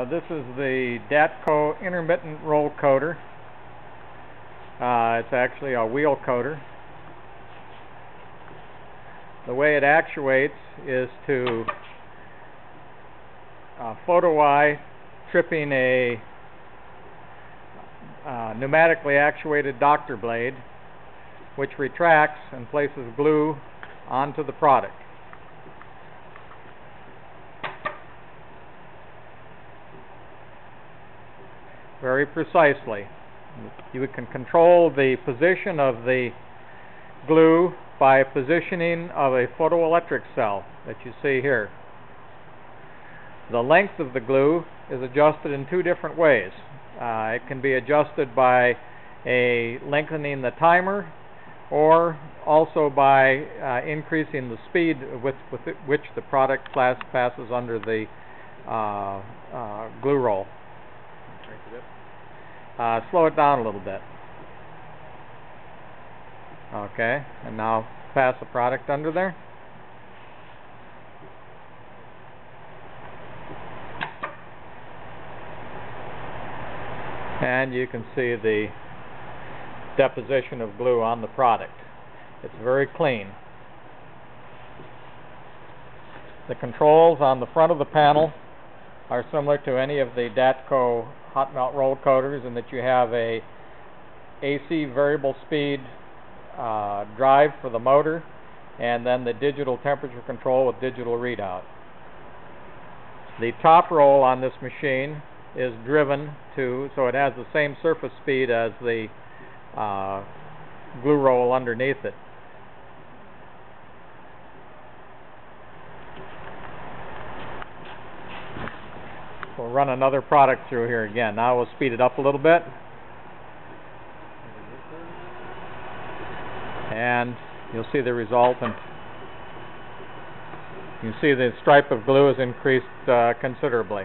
Uh, this is the Datco intermittent roll coater. Uh, it's actually a wheel coater. The way it actuates is to uh, photo eye tripping a uh, pneumatically actuated doctor blade which retracts and places glue onto the product. Very precisely. You can control the position of the glue by positioning of a photoelectric cell that you see here. The length of the glue is adjusted in two different ways. Uh, it can be adjusted by a lengthening the timer or also by uh, increasing the speed with, with which the product class passes under the uh, uh glue roll. Uh, slow it down a little bit. Okay, and now pass the product under there. And you can see the deposition of glue on the product. It's very clean. The controls on the front of the panel are similar to any of the Datco hot melt roll coaters and that you have a AC variable speed uh, drive for the motor and then the digital temperature control with digital readout. The top roll on this machine is driven to, so it has the same surface speed as the uh, glue roll underneath it. We'll run another product through here again. Now we'll speed it up a little bit. And you'll see the result. And you see the stripe of glue has increased uh, considerably.